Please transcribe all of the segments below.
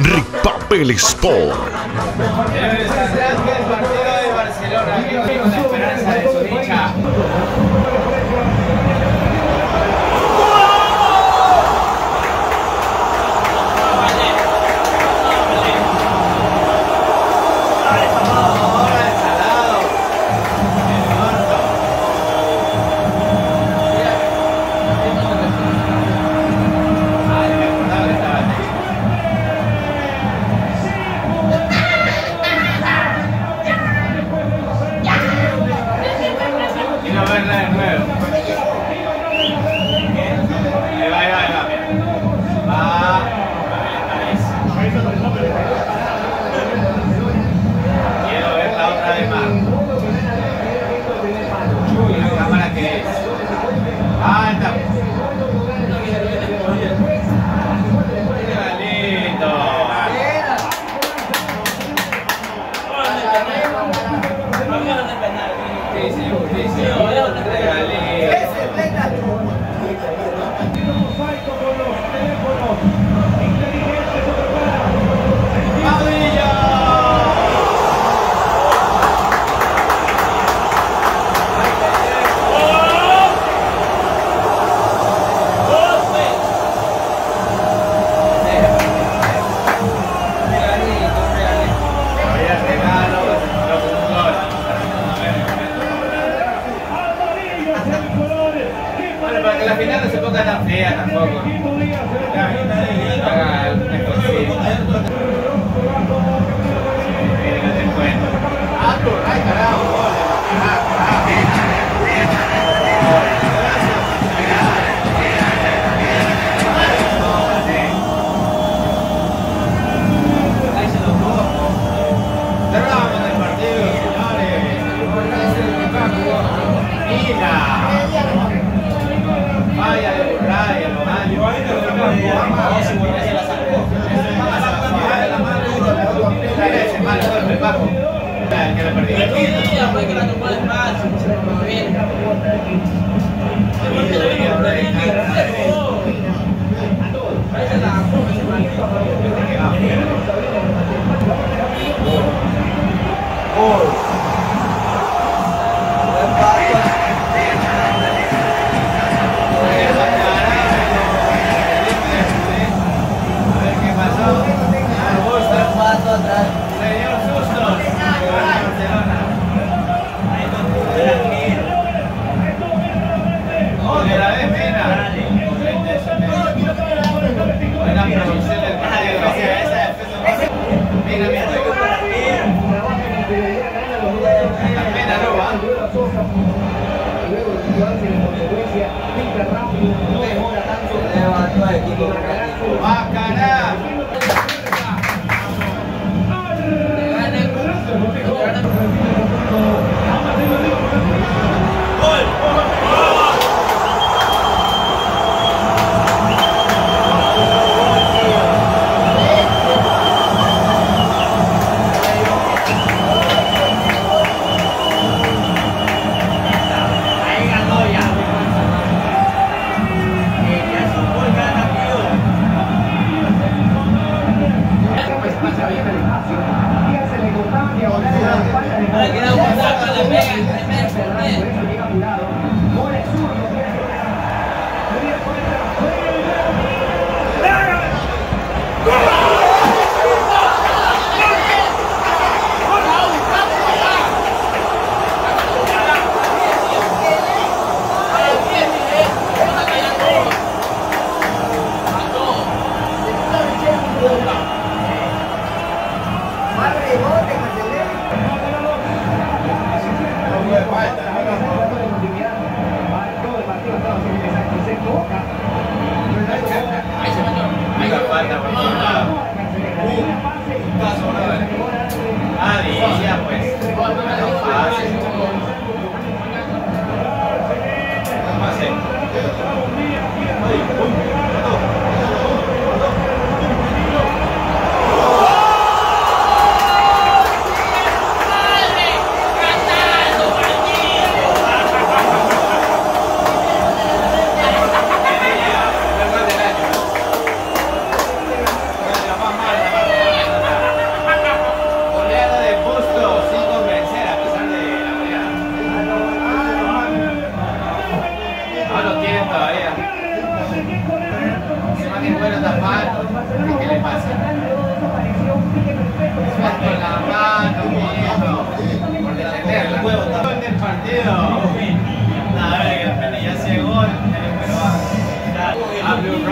Ripapel Sport. fea tampoco. Oh. avance y en consecuencia, pinta rápido, no demora tanto, va a.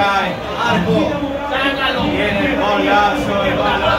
cae, arco, sácalo, viene el golazo, el balón.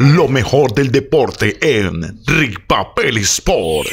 Lo mejor del deporte en Rick Papel Sport.